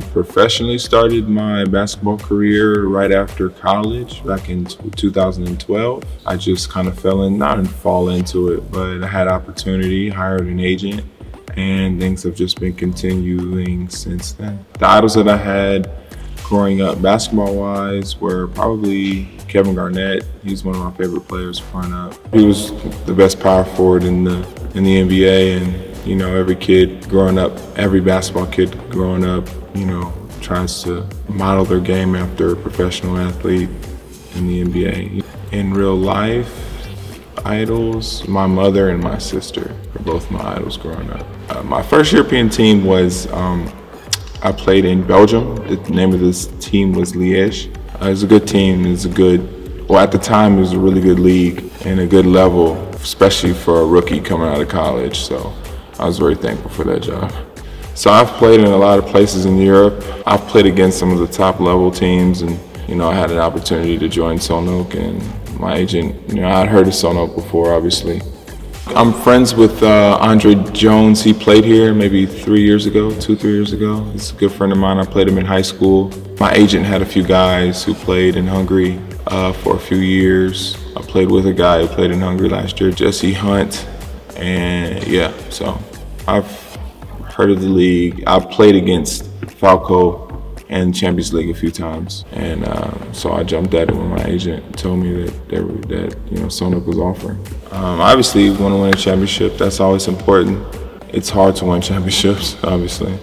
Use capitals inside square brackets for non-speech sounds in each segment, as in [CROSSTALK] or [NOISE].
professionally started my basketball career right after college back in 2012. I just kind of fell in, not fall into it, but I had opportunity, hired an agent, and things have just been continuing since then. The idols that I had growing up basketball wise were probably Kevin Garnett. He's one of my favorite players growing up. He was the best power forward in the in the NBA and you know every kid growing up, every basketball kid growing up, you know, tries to model their game after a professional athlete in the NBA. In real life, idols, my mother and my sister are both my idols growing up. Uh, my first European team was um, I played in Belgium. The name of this team was Liège. Uh, it was a good team. It was a good, well, at the time, it was a really good league and a good level, especially for a rookie coming out of college. So I was very thankful for that job. So I've played in a lot of places in Europe. I've played against some of the top level teams and, you know, I had an opportunity to join Szolnok and my agent, you know, I'd heard of Szolnok before, obviously. I'm friends with uh, Andre Jones. He played here maybe three years ago, two, three years ago. He's a good friend of mine. I played him in high school. My agent had a few guys who played in Hungary uh, for a few years. I played with a guy who played in Hungary last year, Jesse Hunt. And yeah, so I've heard of the league. I've played against Falco and Champions League a few times. And uh, so I jumped at it when my agent told me that were, that you know Szolnok was offering. Um, obviously, want to win a championship. That's always important. It's hard to win [LAUGHS] championships, obviously,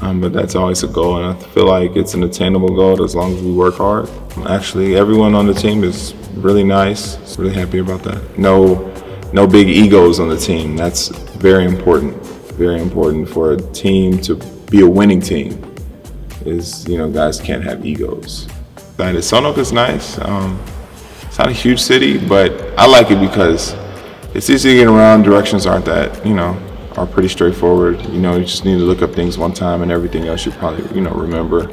um, but that's always a goal, and I feel like it's an attainable goal as long as we work hard. Actually, everyone on the team is really nice. Really happy about that. No, no big egos on the team. That's very important. Very important for a team to be a winning team is, you know, guys can't have egos. And Szolnok is nice. Um, it's not a huge city, but I like it because it's easy to get around. Directions aren't that, you know, are pretty straightforward. You know, you just need to look up things one time and everything else you probably, you know, remember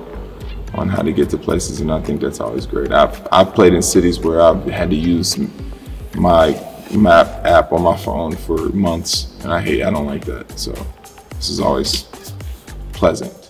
on how to get to places. And I think that's always great. I've, I've played in cities where I've had to use my map app on my phone for months and I hate, I don't like that. So this is always pleasant.